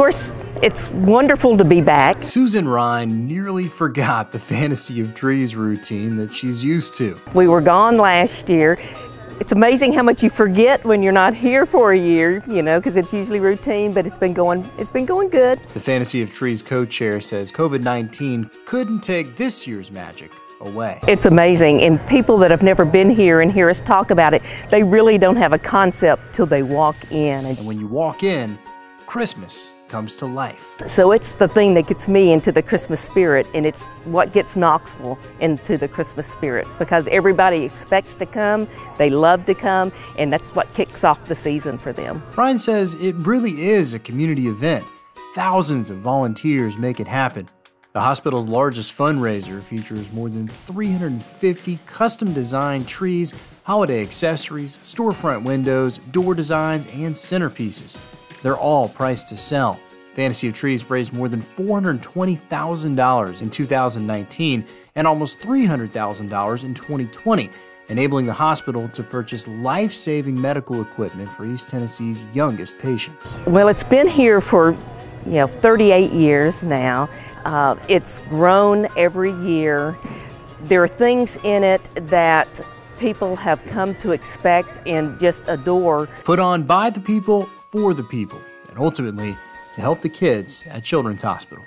course, it's wonderful to be back. Susan Ryan nearly forgot the Fantasy of Trees routine that she's used to. We were gone last year. It's amazing how much you forget when you're not here for a year, you know, because it's usually routine, but it's been going it's been going good. The Fantasy of Trees co-chair says COVID-19 couldn't take this year's magic away. It's amazing, and people that have never been here and hear us talk about it, they really don't have a concept till they walk in. And when you walk in, Christmas comes to life. So it's the thing that gets me into the Christmas spirit, and it's what gets Knoxville into the Christmas spirit because everybody expects to come, they love to come, and that's what kicks off the season for them. Ryan says it really is a community event. Thousands of volunteers make it happen. The hospital's largest fundraiser features more than 350 custom designed trees, holiday accessories, storefront windows, door designs, and centerpieces. They're all priced to sell. Fantasy of Trees raised more than $420,000 in 2019 and almost $300,000 in 2020, enabling the hospital to purchase life saving medical equipment for East Tennessee's youngest patients. Well, it's been here for you know 38 years now. Uh, it's grown every year. There are things in it that people have come to expect and just adore. Put on by the people for the people, and ultimately to help the kids at Children's Hospital.